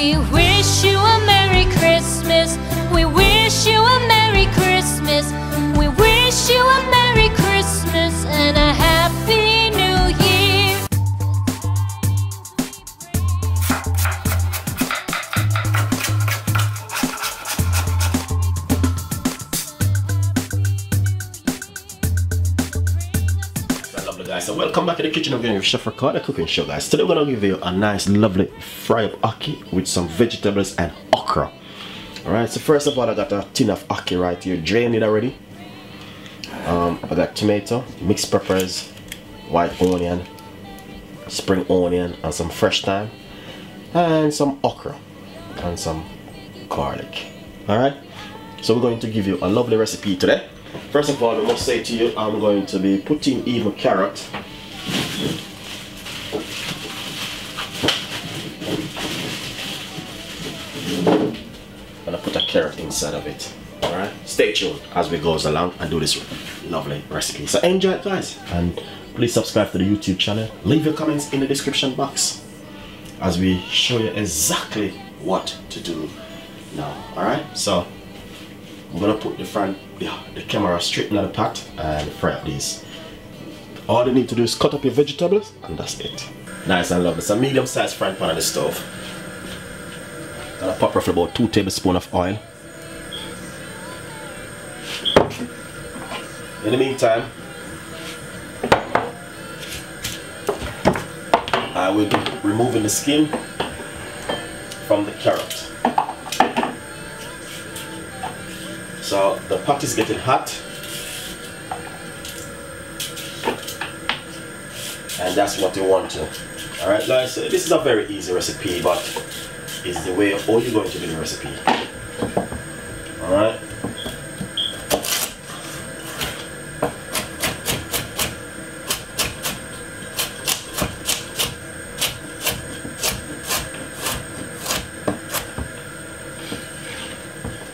We wish guys, so welcome back to the kitchen again with Chef Ricardo cooking show guys. Today we're gonna give you a nice lovely fry up ackee with some vegetables and okra. Alright, so first of all I got a tin of ackee right here, drained it already. Um, I got tomato, mixed peppers, white onion, spring onion and some fresh thyme and some okra and some garlic. Alright, so we're going to give you a lovely recipe today. First of all, I must say to you, I'm going to be putting even carrot. I'm gonna put a carrot inside of it. Alright, stay tuned as we goes along and do this lovely recipe. So enjoy it guys and please subscribe to the YouTube channel. Leave your comments in the description box as we show you exactly what to do now. Alright, so I'm gonna put the front yeah, the camera straight in the pot and fry up these. All you need to do is cut up your vegetables and that's it. Nice and lovely. It's a medium sized frying pan on the stove. Gonna pop roughly about two tablespoons of oil. In the meantime, I will be removing the skin from the carrot. So the pot is getting hot. And that's what you want to. Alright guys, so this is a very easy recipe, but it's the way all you're going to do the recipe. Alright.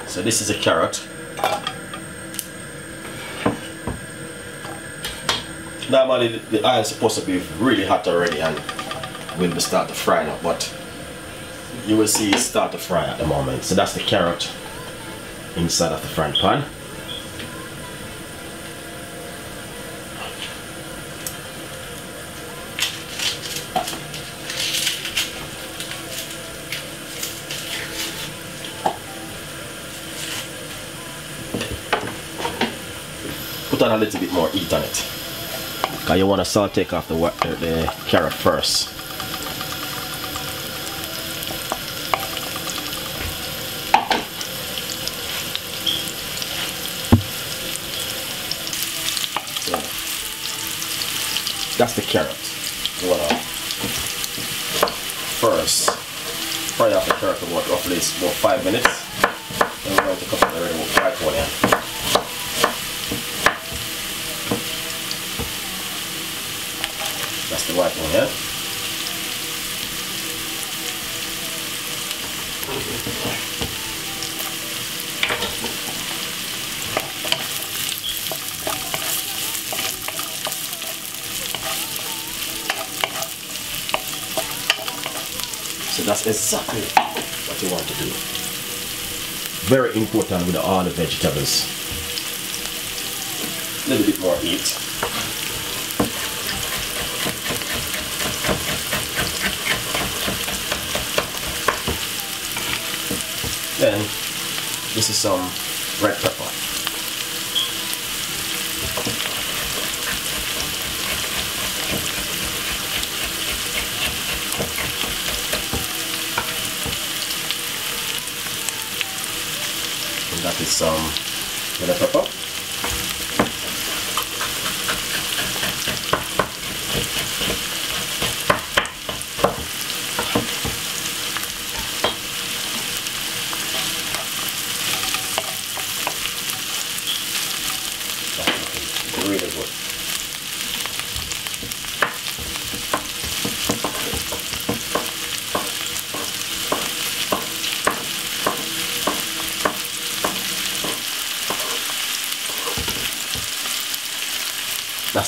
So this is a carrot. Normally the, the oil is supposed to be really hot already and when we start to fry now, but you will see it start to fry at the moment. So that's the carrot inside of the frying pan. Put on a little bit more heat on it. Cause you want to salt take off the, the, the carrot first. That's the carrot. You first fry off the carrot for about roughly about five minutes. Then we're going to cook already with uh, white onion. That's the white yeah? So that's exactly what you want to do. Very important with all the vegetables. A little bit more heat. Then this is some red pepper. And that is some red pepper.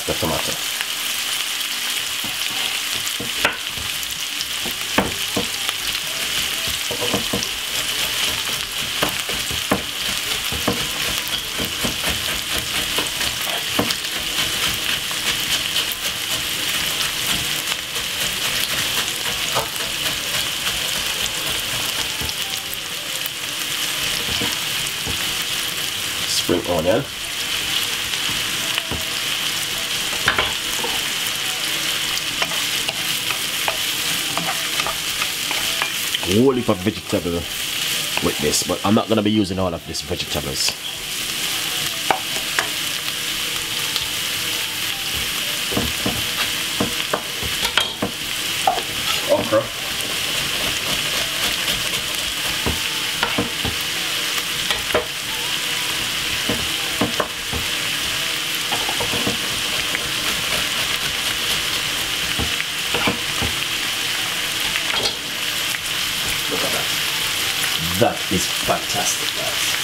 That's the tomato. spring onion. Whole heap of vegetable with this, but I'm not gonna be using all of these vegetables. That is fantastic, guys.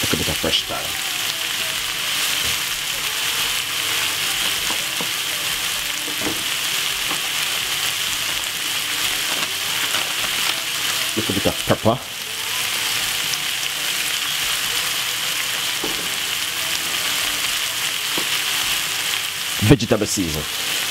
Look a bit of fresh. Look a bit of pepper. Vegetable season.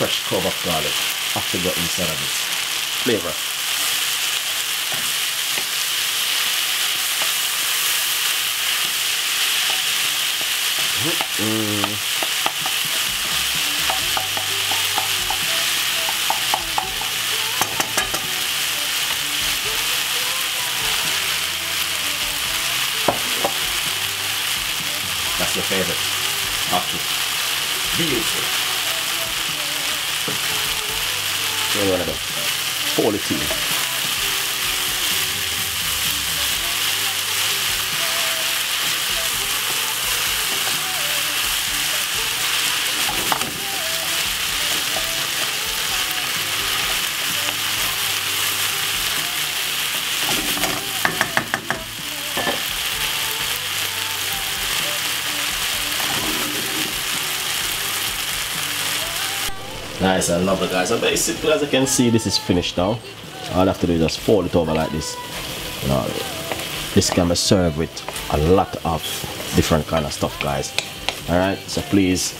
Fresh clove of garlic after got inside of its flavor. Mm-hmm. That's your favorite. Okay. Beautiful. You Nice and lovely guys. So basically as you can see this is finished now. All I have to do is just fold it over like this. Now this can be served with a lot of different kind of stuff guys. Alright, so please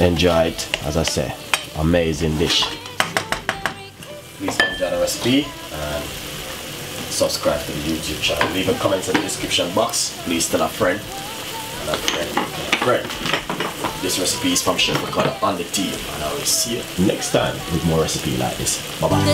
enjoy it as I say. Amazing dish. Please enjoy the recipe and subscribe to the YouTube channel. Leave a comment in the description box. Please tell a friend and a friend and a friend. This recipe is from Chef Ricardo on the team and I will see you next time with more recipe like this. Bye bye.